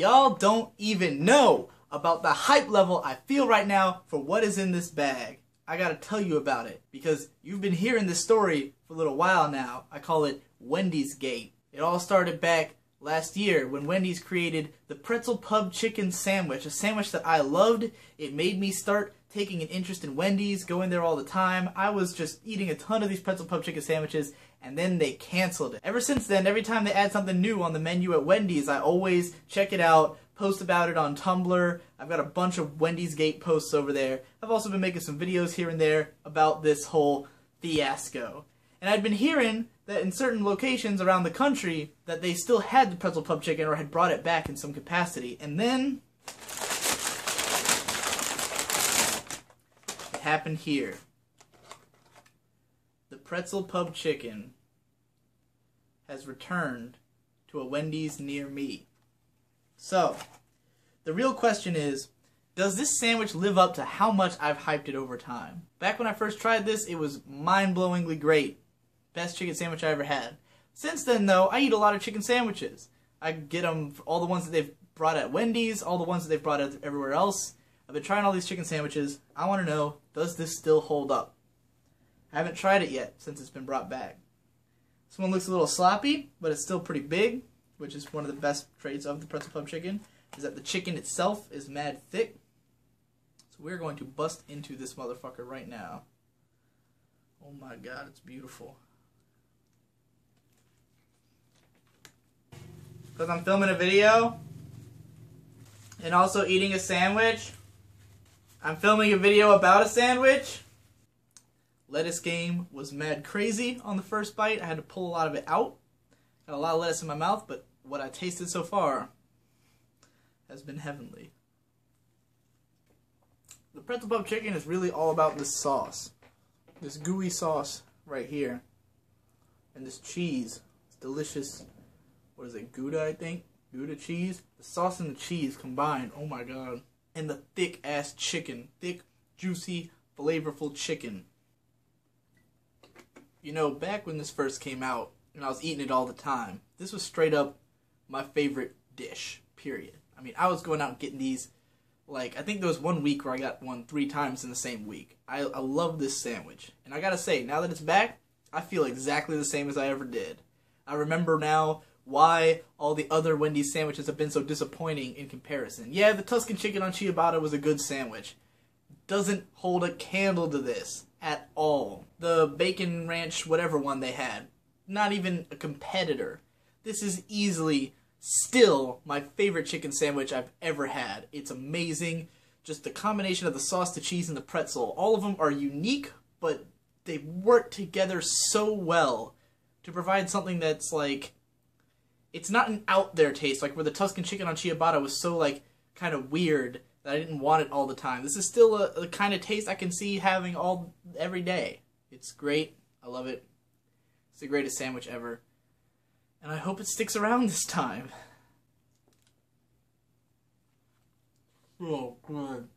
y'all don't even know about the hype level I feel right now for what is in this bag. I gotta tell you about it because you've been hearing this story for a little while now. I call it Wendy's Gate. It all started back last year when Wendy's created the Pretzel Pub Chicken Sandwich, a sandwich that I loved. It made me start taking an interest in Wendy's, going there all the time. I was just eating a ton of these Pretzel Pub Chicken sandwiches, and then they canceled it. Ever since then, every time they add something new on the menu at Wendy's, I always check it out, post about it on Tumblr. I've got a bunch of Wendy's Gate posts over there. I've also been making some videos here and there about this whole fiasco. And I'd been hearing that in certain locations around the country that they still had the pretzel pub chicken or had brought it back in some capacity. And then it happened here. The pretzel pub chicken has returned to a Wendy's near me. So, the real question is, does this sandwich live up to how much I've hyped it over time? Back when I first tried this, it was mind-blowingly great. Best chicken sandwich I ever had. Since then, though, I eat a lot of chicken sandwiches. I get them, all the ones that they've brought at Wendy's, all the ones that they've brought at everywhere else. I've been trying all these chicken sandwiches. I want to know, does this still hold up? I haven't tried it yet since it's been brought back. This one looks a little sloppy, but it's still pretty big which is one of the best traits of the pretzel pub chicken, is that the chicken itself is mad thick. So we're going to bust into this motherfucker right now. Oh my god, it's beautiful. Because I'm filming a video and also eating a sandwich. I'm filming a video about a sandwich. Lettuce game was mad crazy on the first bite. I had to pull a lot of it out. Got a lot of lettuce in my mouth, but what I tasted so far has been heavenly. The pretzel pub chicken is really all about this sauce. This gooey sauce right here. And this cheese. It's delicious. What is it? Gouda, I think? Gouda cheese? The sauce and the cheese combined. Oh my god. And the thick ass chicken. Thick, juicy, flavorful chicken. You know, back when this first came out, and I was eating it all the time, this was straight up my favorite dish. Period. I mean, I was going out and getting these. Like, I think there was one week where I got one three times in the same week. I, I love this sandwich. And I gotta say, now that it's back, I feel exactly the same as I ever did. I remember now why all the other Wendy's sandwiches have been so disappointing in comparison. Yeah, the Tuscan chicken on ciabatta was a good sandwich. Doesn't hold a candle to this at all. The bacon ranch, whatever one they had, not even a competitor. This is easily still my favorite chicken sandwich I've ever had. It's amazing. Just the combination of the sauce, the cheese, and the pretzel. All of them are unique, but they work together so well to provide something that's like it's not an out there taste like where the Tuscan chicken on ciabatta was so like kind of weird that I didn't want it all the time. This is still a, a kind of taste I can see having all every day. It's great. I love it. It's the greatest sandwich ever. And I hope it sticks around this time. Oh, good.